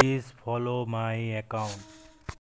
Please follow my account.